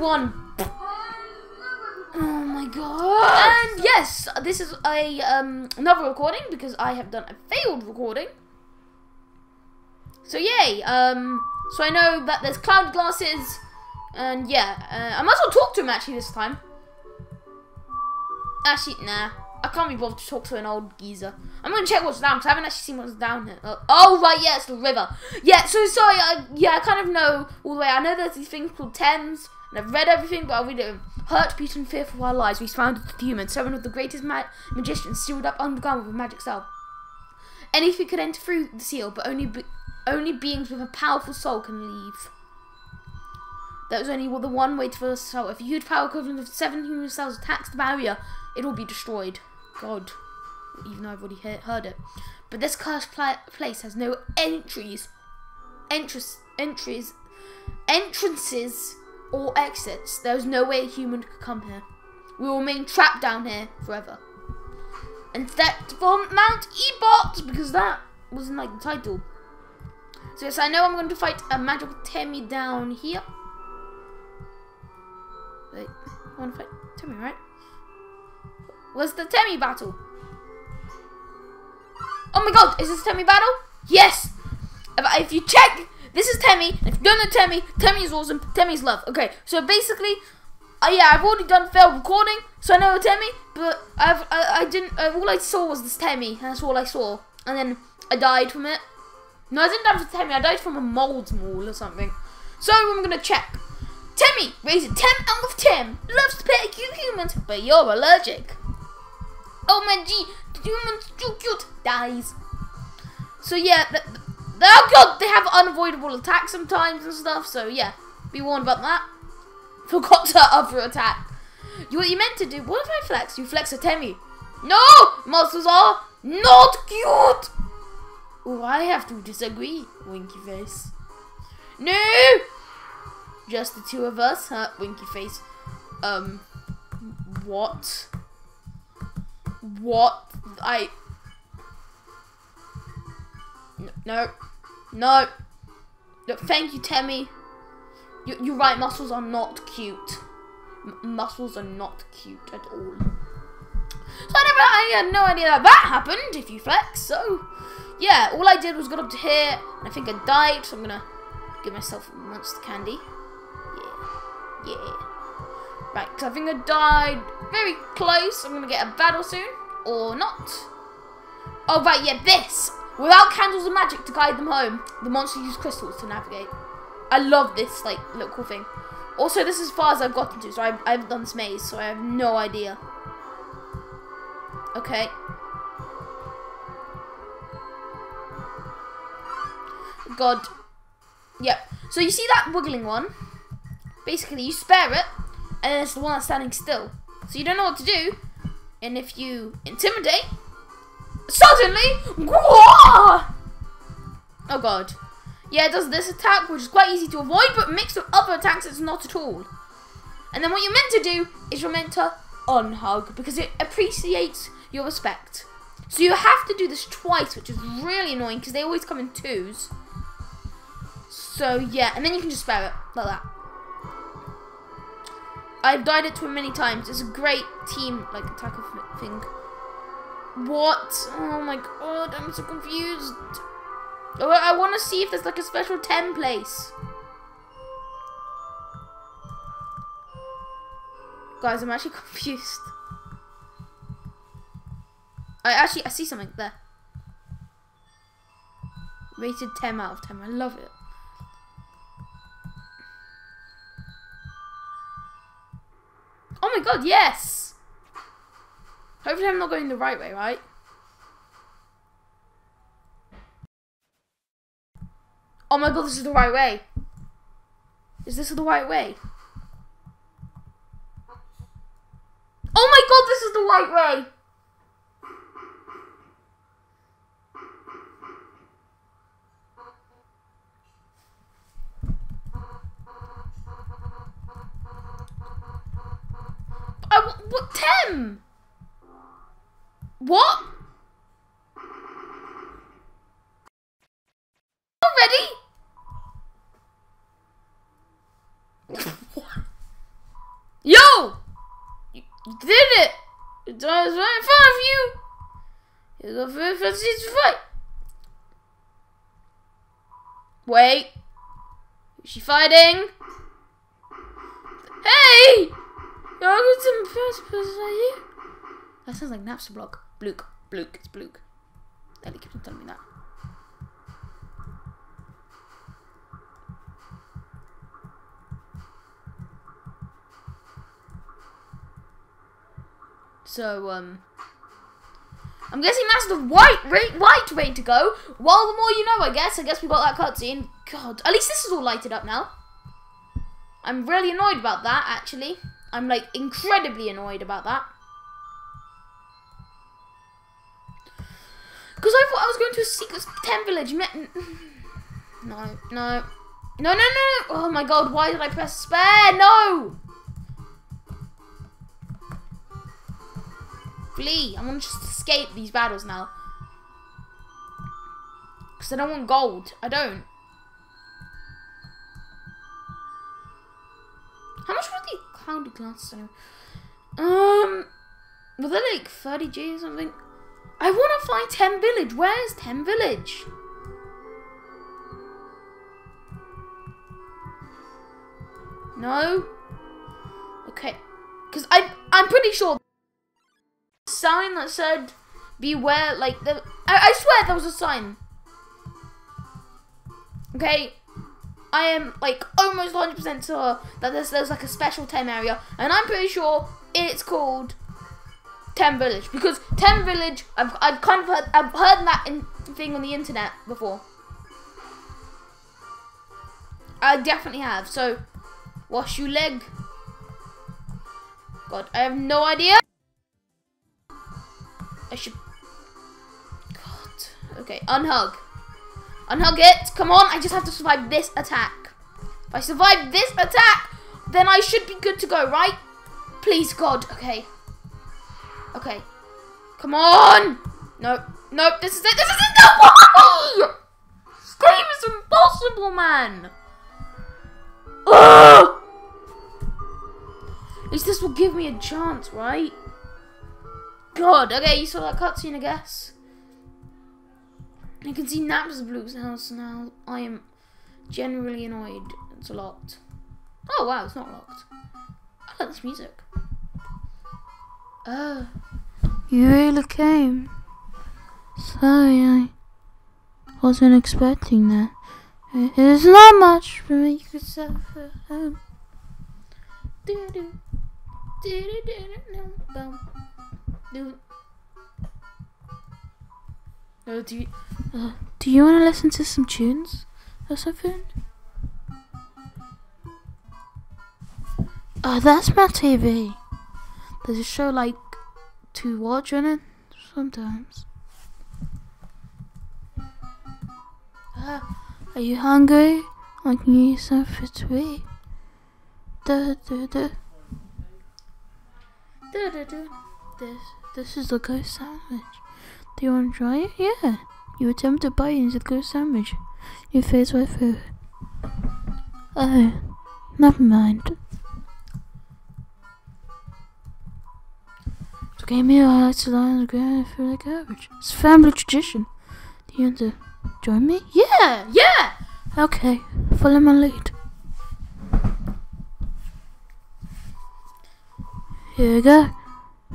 won. Oh my god. And yes, this is a um, another recording because I have done a failed recording. So yay. Um, so I know that there's cloud glasses. And yeah, uh, I might as well talk to him actually this time. Actually, nah. I can't be bothered to talk to an old geezer. I'm gonna check what's down because I haven't actually seen what's down here. Oh, oh, right, yeah, it's the river. Yeah, so sorry. I, yeah, I kind of know all the way. I know there's these things called Tems, and I've read everything, but I'll read it. Hurt, beat, and fearful our lives, we founded the humans, seven of the greatest ma magicians, sealed up underground with a magic cell. Anything could enter through the seal, but only be only beings with a powerful soul can leave. That was only the one way to the soul. If a huge power equivalent of seven human cells attacks the barrier, it will be destroyed. God, even though I've already heard it. But this cursed place has no entries, entries, entries, entrances or exits. There is no way a human could come here. We will remain trapped down here forever. Except from Mount Ebott, because that wasn't like the title. So yes, I know I'm going to fight a magical Temmie down here. Wait, I want to fight Temmie, right? Where's the Temmie battle? Oh my god, is this Temmie battle? Yes! If you check, this is Temmie. If you don't know Temmie, Temmie is awesome. Temmie's love. Okay, so basically, uh, yeah, I've already done failed recording, so I know Temmie, but I've, I, I didn't, uh, all I saw was this Temmie. That's all I saw. And then I died from it. No, I didn't die from Temmie. I died from a mold maul or something. So I'm gonna check. Temmie rated 10 out of 10. Loves to pet you humans, but you're allergic. Oh my G, the human's too cute. Dies. So yeah, oh god, they have unavoidable attacks sometimes and stuff. So yeah, be warned about that. Forgot to other attack. You, what you meant to do? What if I flex? You flex a Temmie. No, monsters are not cute. Oh, I have to disagree, Winky Face. No! Just the two of us, huh? Winky Face. Um, what? What? I... No. No. no. Thank you, Temmie. You, you're right, muscles are not cute. M muscles are not cute at all. So I never, I had no idea that that happened if you flex, so yeah, all I did was got up to here, and I think I died, so I'm gonna give myself monster candy. Yeah, yeah. Right, because I think I died very close. I'm gonna get a battle soon, or not. Oh, right, yeah, this. Without candles and magic to guide them home, the monsters use crystals to navigate. I love this, like, little cool thing. Also, this is as far as I've gotten to, so I've, I've done this maze, so I have no idea. Okay. God. Yep. So you see that wiggling one? Basically, you spare it, and it's the one that's standing still. So you don't know what to do, and if you intimidate, suddenly, whoa! Oh God. Yeah, it does this attack, which is quite easy to avoid, but mixed with other attacks, it's not at all. And then what you're meant to do is you're meant to unhug, because it appreciates your respect. So you have to do this twice, which is really annoying, because they always come in twos. So yeah, and then you can just spare it, like that. I've died it to him many times. It's a great team, like, attack of thing. What? Oh my god, I'm so confused. Oh, I want to see if there's like a special 10 place. Guys, I'm actually confused. I actually, I see something there. Rated 10 out of 10. I love it. Oh my god, yes! Hopefully I'm not going the right way, right? Oh my god, this is the right way. Is this the right way? Oh my god, this is the right way! I, what, Tim? What? Already? It's right in front of you. You for first fight. Wait. Is she fighting? Hey! You're to first person are you? That sounds like Napstablook. Blook. Blook. It's Blook. Daddy keeps on telling me that. So, um, I'm guessing that's the white right, white way to go. Well, the more you know, I guess. I guess we got that cutscene. God, at least this is all lighted up now. I'm really annoyed about that, actually. I'm, like, incredibly annoyed about that. Because I thought I was going to a secret tent village. No, no. No, no, no. Oh, my God. Why did I press spare? No. Flee. I want to just escape these battles now. Because I don't want gold. I don't. How much were the cloudy glasses anyway? Um, were they like 30G or something? I want to find Tem Village. Where is Tem Village? No? Okay. Because I'm, I'm pretty sure sign that said beware like the I, I swear there was a sign. Okay? I am like almost 100% sure that there's, there's like a special Tem area and I'm pretty sure it's called Tem Village because Tem Village I've, I've kind of heard I've heard that in, thing on the internet before. I definitely have so wash your leg. God I have no idea I should... God. Okay, unhug. Unhug it. Come on, I just have to survive this attack. If I survive this attack, then I should be good to go, right? Please, God. Okay. Okay. Come on. No. No, this is it. This is it. No, why? Game is impossible, man. Ugh! At least this will give me a chance, right? God, okay, you saw that cutscene, I guess. You can see Napstablook's house now. I am generally annoyed. It's locked. Oh wow, it's not locked. I like this music. Oh. You really came. Sorry, I wasn't expecting that. It's not much for me to suffer. Do do do do do do do. Uh, do you, uh, do you want to listen to some tunes or something? Oh, that's my TV. There's a show like to watch on it sometimes. Uh, are you hungry? I can use something to eat. Da da da. Da da da. This. This is the ghost sandwich. Do you want to try it? Yeah. You attempt to bite into the ghost sandwich. Your face right through. Oh, never mind. So gave me a heart to lie on the ground for the garbage. It's family tradition. Do you want to join me? Yeah, yeah! Okay, follow my lead. Here we go.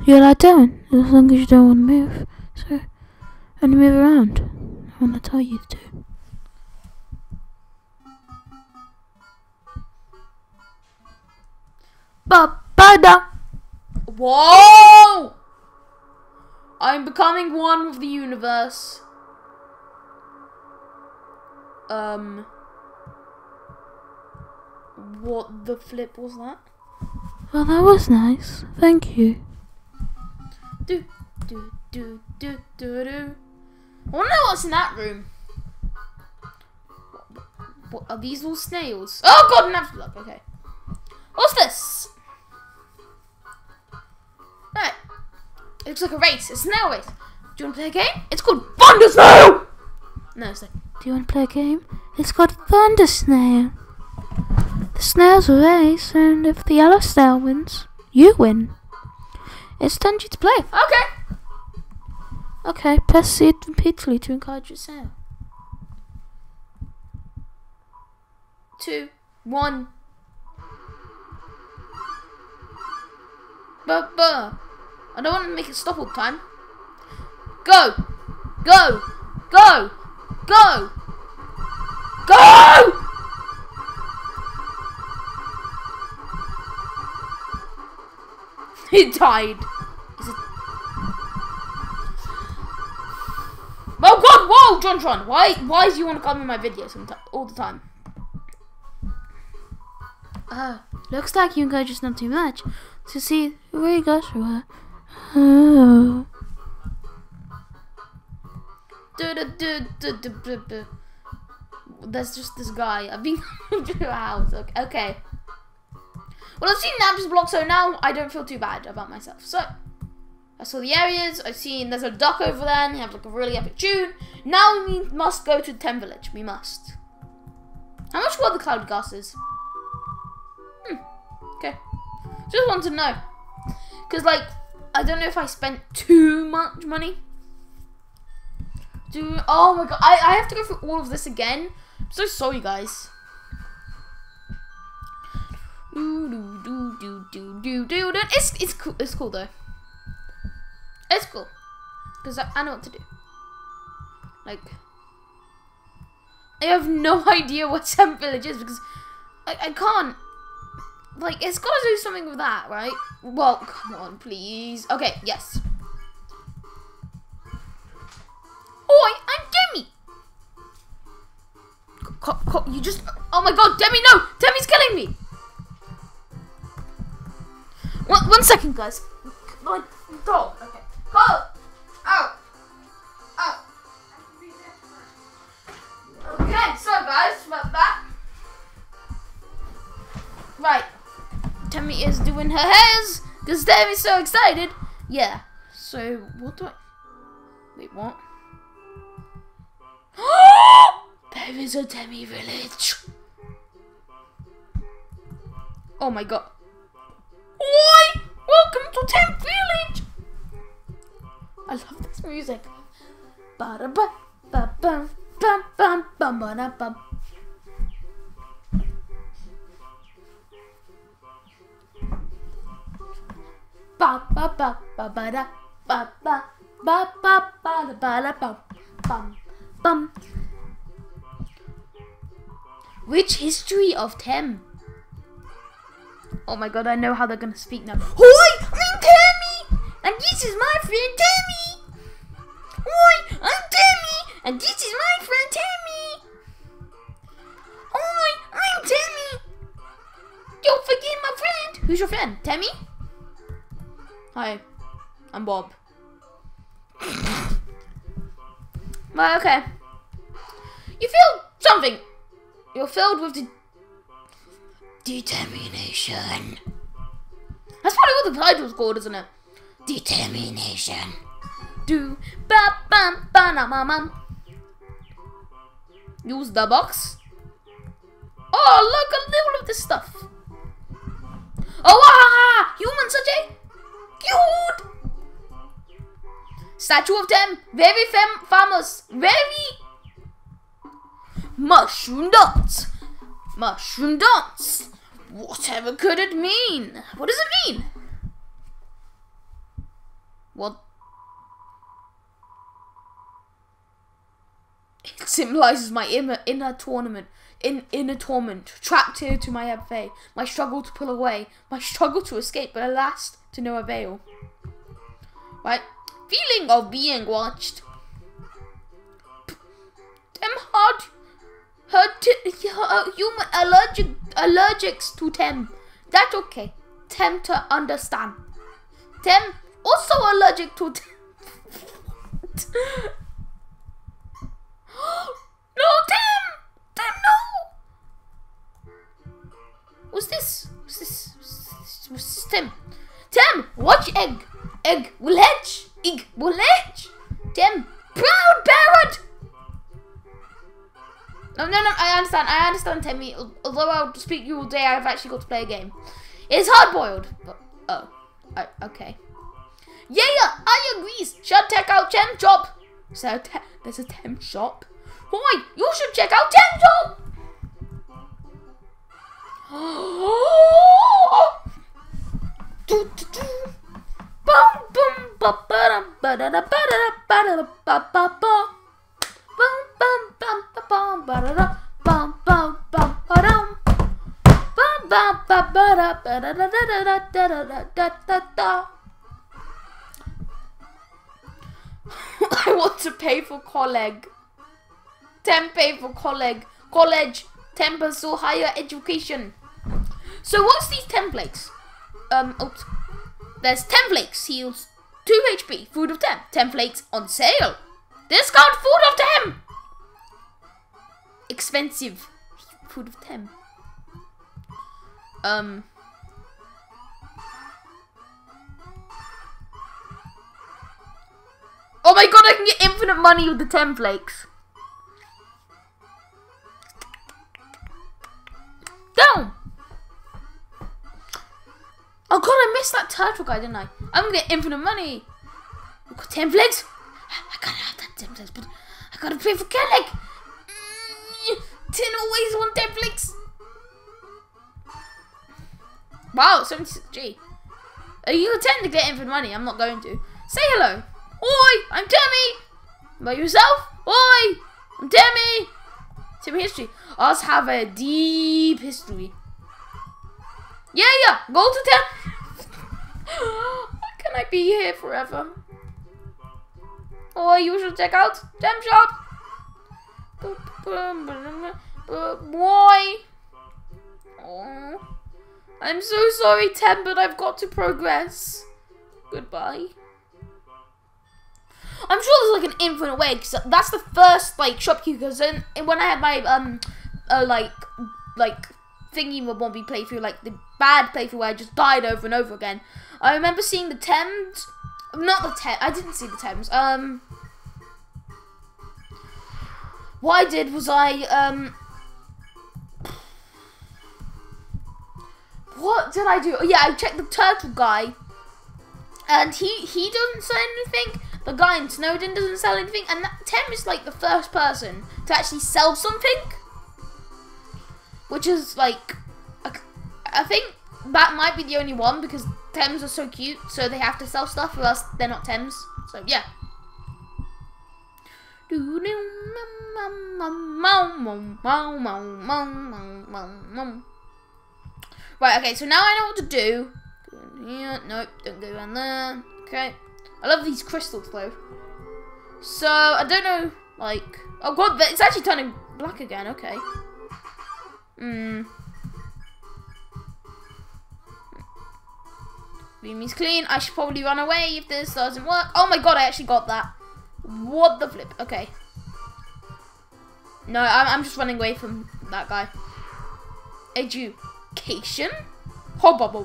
You lie down as long as you don't want to move. So, only move around. I want to tell you to. Ba ba da. Whoa! I'm becoming one with the universe. Um. What the flip was that? Well, that was nice. Thank you do do do do do do. I wanna what's in that room. What, are these all snails? Oh god, an block. Okay. What's this? Right. It looks like a race. It's a snail race. Do you want to play a game? It's called Thunder Snail! No, it's like, do you want to play a game? It's called Thunder Snail. The snails race, and if the yellow snail wins, you win. It's time you to play. Okay. Okay, press C repeatedly to encourage your. Two, one. But, but, I don't want to make it stop all the time. Go! Go! Go! Go! Go! He died. Is it... Oh God! Whoa, John, John! Why? Why do you want to come in my videos all the time? Uh, looks like you guys just not too much to see where you go through. Oh. There's just this guy. I've been coming to a house. Okay. Well, I've seen Napstablook, so now I don't feel too bad about myself. So, I saw the areas. I've seen there's a duck over there, and they have like a really epic tune. Now we must go to the Tem Village. We must. How much were the cloud gases? Hmm. Okay. Just want to know. Because, like, I don't know if I spent too much money. Do oh my god, I, I have to go through all of this again. I'm so sorry, guys. Do, do, do, do, do, do, do. It's it's cool. It's cool though. It's cool because I, I know what to do. Like, I have no idea what Sam Village is because I, I can't. Like, it's got to do something with that, right? Well, come on, please. Okay, yes. Oi, I'm Demi. Co- you just. Oh my god, Demi, no! Demi's killing me! One, one second, guys. My dog. Okay. Out! Out! Okay, so guys, about that. Right. Demi is doing her hairs because Demi's so excited. Yeah. So, what do I. Wait, what? there is a Demi village. Oh my god. Oi! Welcome to Tem Village! I love this music. Ba-da-ba, ba-bum, bum, bum, bum, ba-da-bum. Ba ba ba ba ba da ba ba ba ba ba da ba da bum bum bum. Which history of Tem? Oh my god, I know how they're gonna speak now. Hoi! I'm Tammy! And this is my friend Tammy! Hoi! I'm Tammy! And this is my friend Tammy! Hoi! I'm Tammy! Don't forget my friend! Who's your friend? Tammy? Hi, I'm Bob. well, okay. You feel something. You're filled with de- determination. That's probably what the title's called, isn't it? Determination. Do ba bam ba na ma mum. Use the box. Oh, look a little of this stuff. Oh, ah, human such a cute statue of them. Very fam- famous. Very mushroom dance. Mushroom dance. Whatever could it mean? What does it mean? What? It symbolizes my inner, inner tournament, in inner torment, trapped here to my FA, my struggle to pull away, my struggle to escape, but alas, to no avail. Right? Feeling of being watched. Them hard, her her uh, human allergic allergics to Tem. That's okay. Tem to understand. Tem also allergic to. Tem. no, Tim! Tim, no! What's this? What's this? What's this? Tim? Tim, watch egg. Egg will hatch. Egg will hatch. Tim, proud parrot. No, no, no, I understand. I understand, Timmy. Although I'll speak to you all day, I've actually got to play a game. It's hard boiled. But, oh. I, okay. Yeah, yeah, I agree. Should check out Tem Shop. So there's a Tem shop. Why? You should check out Tem Shop. Boom, boom, ba ba da ba da ba da ba ba ba ba. Boom, bum, bum, ba bum, ba bum, bum, bum, ba dum. Bum, bum, ba ba da ba da da da da da da da da. I want to pay for college. Ten pay for college. College. Ten pursue higher education. So what's these Tem flakes? Um, oops. There's Tem flakes, heals 2 HP, food of 10. Tem flakes on sale. Discount food of 10. Expensive food of 10. Um. Oh my god, I can get infinite money with the Tem flakes. Down. Oh god, I missed that turtle guy, didn't I? I'm gonna get infinite money. I've got Tem flakes. I gotta have that 10 flags, but I gotta pay for Kelleg. Mm, 10 always on 10 flags. Wow, 76G. Uh, you can tend to get in for money, I'm not going to. Say hello. Oi, I'm Temmie. By yourself? Oi, I'm Temmie. Timmy history. Us have a deep history. Yeah, yeah, go to town. How can I be here forever? Oh, you should check out Tem Shop. Boy. Oh, I'm so sorry, Tem, but I've got to progress. Goodbye. I'm sure there's like an infinite way because that's the first like shopkeeper. Because when I had my um uh, like like thingy Wobby playthrough, like the bad playthrough where I just died over and over again. I remember seeing the Tems, not the Tems. I didn't see the Tems. Um, what I did was I um. What did I do? Oh, yeah, I checked the turtle guy, and he he doesn't sell anything. The guy in Snowdin doesn't sell anything, and that Tem is like the first person to actually sell something, which is like, I think that might be the only one because Tems are so cute, so they have to sell stuff, or else they're not Tems. So yeah. Right, okay, so now I know what to do. Yeah, nope, don't go around there. Okay. I love these crystals though. So, I don't know, like... Oh god, it's actually turning black again, okay. Hmm. Room is clean. I should probably run away if this doesn't work. Oh my god, I actually got that. What the flip? Okay. No, I'm, just running away from that guy. Education? Hobble.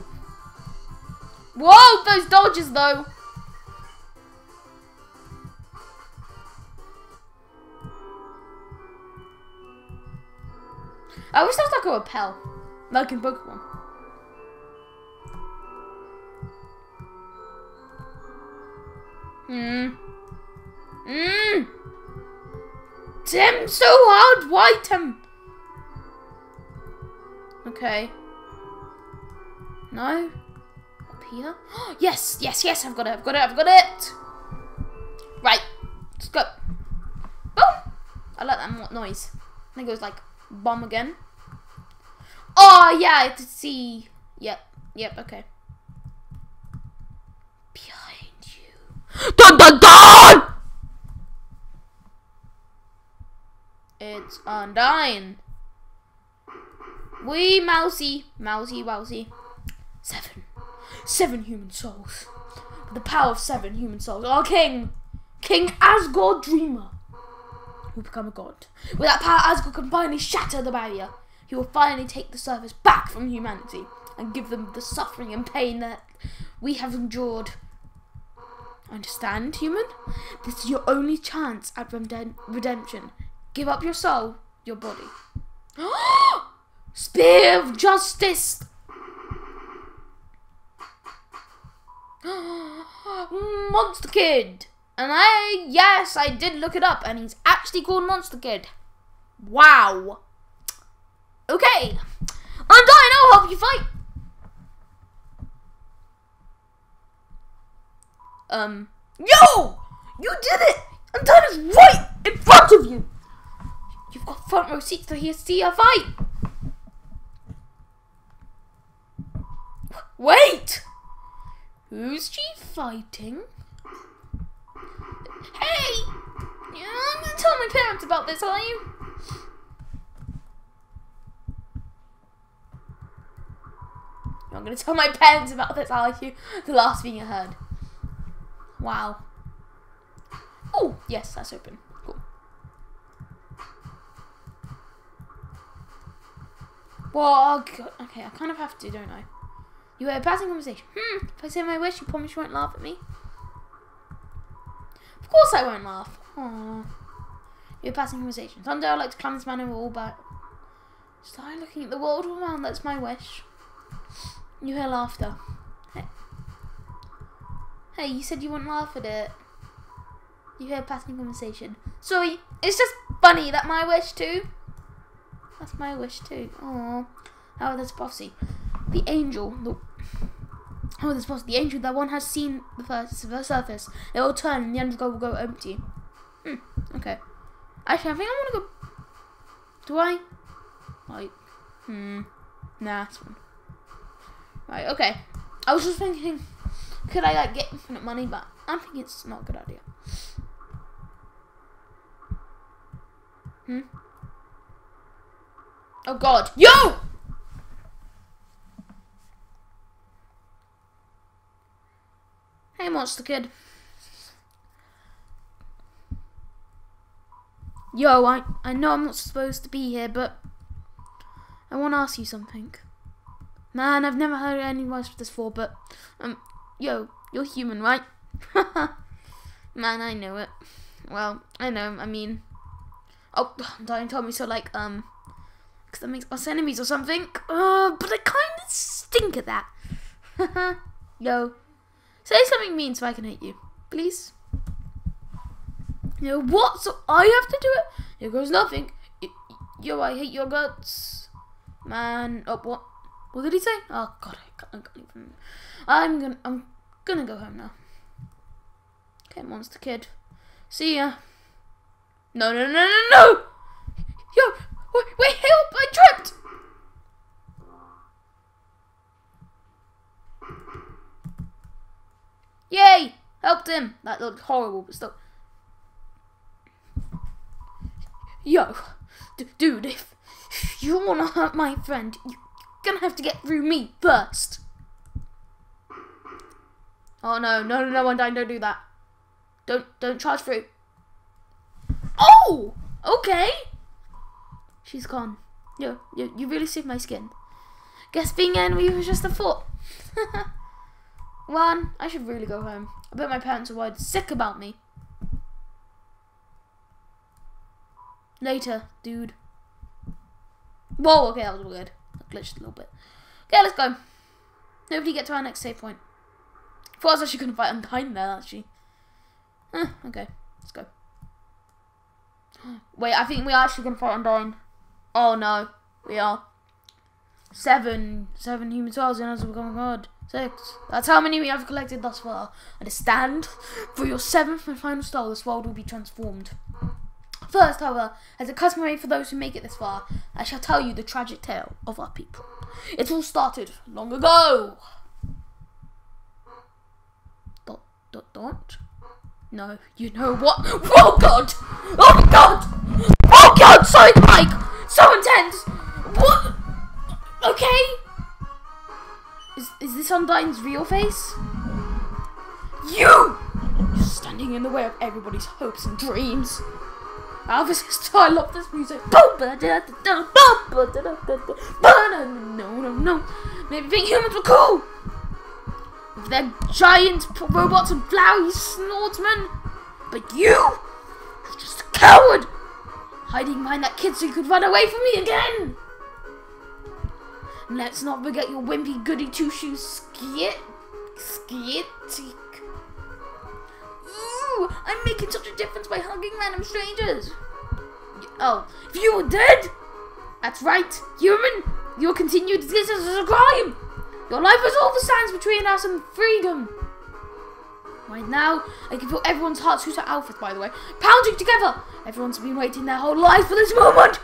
Whoa, those dodges though. I wish there was like a repel, like in Pokemon. Hmm. Hmm. Tim, so hard. Why, Tim? Okay. No. Up here. yes, yes, yes. I've got it. I've got it. I've got it. Right. Let's go. Boom. I like that noise. I think it was like bomb again. Oh yeah, I to see. Yep. Yep. Okay. Behind you. Dun dun dun! It's Undyne. We mousy, mousy, mousy. Seven. Seven human souls. With the power of seven human souls. Our king. King Asgore Dreemurr. Will become a god. With that power, Asgore can finally shatter the barrier. He will finally take the surface back from humanity and give them the suffering and pain that we have endured Understand, human? This is your only chance at redemption. Give up your soul, your body. Spear of justice! Monster Kid. And I, yes, I did look it up, and he's actually called Monster Kid. Wow. Okay. Undyne, I'll help you fight. Um, yo! You did it! Undyne is right in front of you! You've got front row seats to hear, see her fight! Wait! Who's she fighting? Hey! You're not gonna tell my parents about this, are you? Not gonna tell my parents about this, are you? The last thing you heard. Wow. Oh, yes, that's open. Cool. Well, okay, I kind of have to, don't I? You had a passing conversation. Hmm, if I say my wish, you promise you won't laugh at me? Of course I won't laugh. Aww. You're passing conversation. Someday I'd like to climb this mountain wall, but... Start looking at the world around, that's my wish. You hear laughter. Hey. hey, you said you wouldn't laugh at it. You hear passing conversation. Sorry, it's just funny that my wish too. That's my wish too. Oh, how this prophecy? The angel, the oh, this prophecy. The angel that one has seen the first the surface. It will turn, and the underground will go empty. Hmm. Okay. Actually, I think I want to go. Do I? Like, hmm. Nah, that's fine. Right. Okay. I was just thinking, could I like get infinite money? But I think it's not a good idea. Hmm. Oh God. Yo! Hey, Monster Kid. Yo, I, I know I'm not supposed to be here, but I want to ask you something. Man, I've never heard any voice for this before, but, um, yo, you're human, right? Man, I know it. Well, I know, I mean, oh, don't tell me so, like, um, because that makes us enemies or something. Uh, but I kind of stink at that. yo, say something mean so I can hate you, please. You know what? So I have to do it? Here goes nothing. Yo, I hate your guts. Man, oh, what? What did he say? Oh, God, I can't, I can't even... I'm gonna, I'm gonna go home now. Okay, monster kid. See ya. No, no, no, no, no! Yo, wait, help! I tripped! Yay! Helped him! That looked horrible, but still... Yo, dude, if you wanna hurt my friend, you're gonna have to get through me first. Oh no, no, no, no, Undyne, don't do that. Don't, don't charge through. Oh, okay. She's gone. Yo, yo, you really saved my skin. Guess being enemy was just a thought. One, I should really go home. I bet my parents are worried sick about me. Later, dude. Whoa, okay, that was weird. I glitched a little bit. Okay, let's go. Nobody get to our next save point. Thought I was actually going to fight Undyne there, actually. Eh, okay, let's go. Wait, I think we're actually going to fight Undyne. Oh, no. We are. Seven. Seven human souls in us. Oh, my god. Six. That's how many we have collected thus far. Understand? For your seventh and final star, this world will be transformed. First, however, as a customary for those who make it this far, I shall tell you the tragic tale of our people. It all started long ago. Dot, dot, dot. No, you know what? Oh god! Undyne's real face? You! You're standing in the way of everybody's hopes and dreams. Obviously, I love this music. No, no, no. Maybe think humans were cool. Their giant robots and flowery snortsmen. But you, you're just a coward. Hiding behind that kid so you could run away from me again. Let's not forget your wimpy goody two shoes skit Skitty. Ooh, I'm making such a difference by hugging random strangers. Oh, if you were dead? That's right, human. Your continued existence is a crime. Your life is all the signs between us and freedom. Right now, I can feel everyone's hearts, who's at Alfred, by the way, pounding together. Everyone's been waiting their whole life for this moment.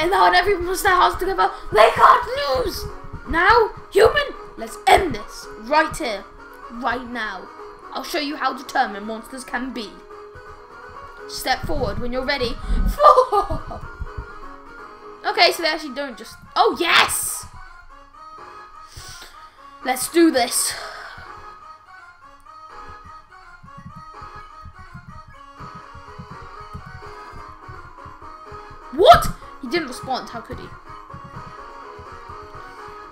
And now everyone puts their hearts together, they can't lose. Now, human, let's end this right here, right now. I'll show you how determined monsters can be. Step forward when you're ready. Four. Okay, so they actually don't just... Oh, yes! Let's do this. What? Didn't respond. How could he?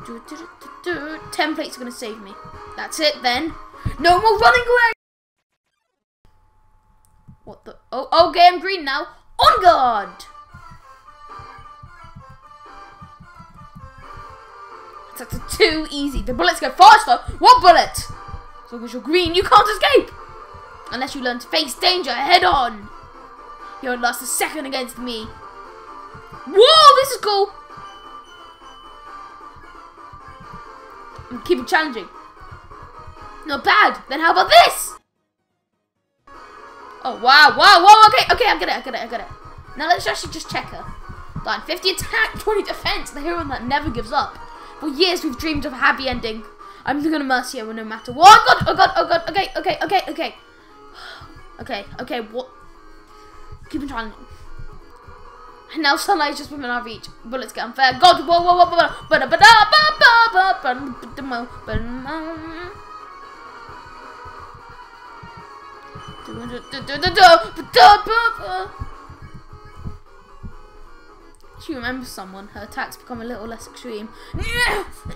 Do, do, do, are going to save me. That's it then. No more running away! What the? Oh, oh okay, I'm green now. On guard! That's too easy. The bullets go faster. What bullet? As long as you're green, you can't escape. Unless you learn to face danger head on. You won't last a second against me. Whoa, this is cool. Keep it challenging. Not bad. Then how about this? Oh, wow, wow, wow, okay, okay, I get it, I get it, I get it. Now let's actually just check her. Line 50 attack, 20 defense, the hero that never gives up. For years we've dreamed of a happy ending. I'm gonna mercy her no matter what. Oh god, oh god, oh god, okay, okay, okay, okay. Okay, okay, what? Keep on trying. And now sunlight is just within our reach. Bullets get unfair. God, whoa, whoa, whoa, whoa, ba ba ba ba ba She remembers someone. Her attacks become a little less extreme.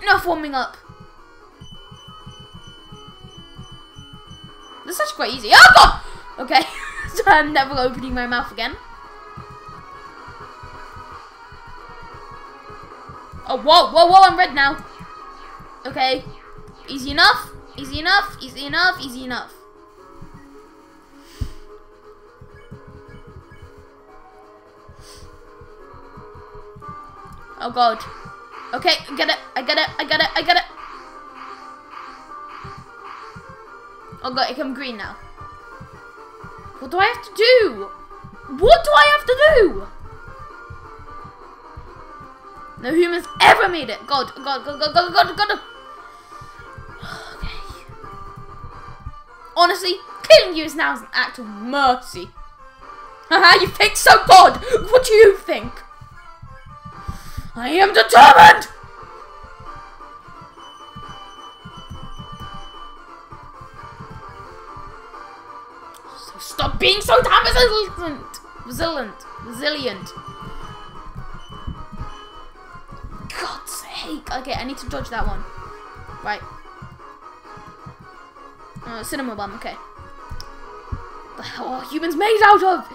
Enough warming up. This is actually quite easy. Oh god! Okay, so I'm never opening my mouth again. Oh, whoa, whoa, whoa, I'm red now. Okay. Easy enough, easy enough, easy enough, easy enough. Oh god. Okay, I get it, I get it, I get it, I get it. Oh god, I'm green now. What do I have to do? What do I have to do? No humans ever made it. God, God, God, God, God, God, God. Okay. Honestly, killing you is now an act of mercy. Haha, you think so, God? What do you think? I am determined! So stop being so damn resilient! Resilient. Resilient. God's sake. Okay, I need to dodge that one. Right. Uh, cinema bomb, okay. The hell are humans made out of?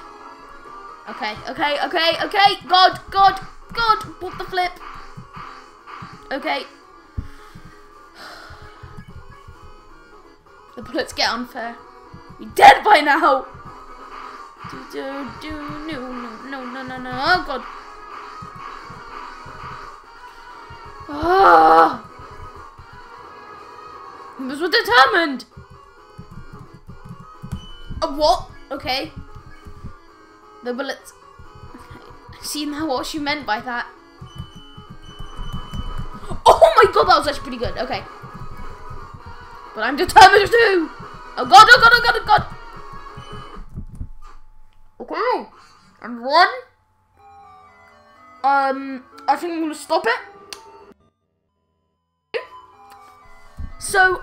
Okay, okay, okay, okay. God, God, God, what the flip? Okay. The bullets get unfair. You're dead by now. Do do do no, no no no no no Oh god. Ah. This was determined. A what? Okay. The bullets Okay. see now what she meant by that. Oh my god, that was actually pretty good. Okay. But I'm determined to. Oh god, oh god, oh god, oh god. Okay. And one. Um, I think I'm gonna stop it. So,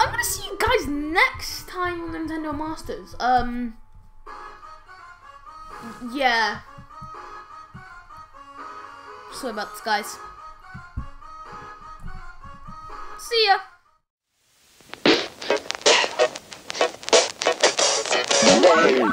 I'm gonna see you guys next time on Nintendo Masters. Um, yeah. Sorry about this, guys. See ya!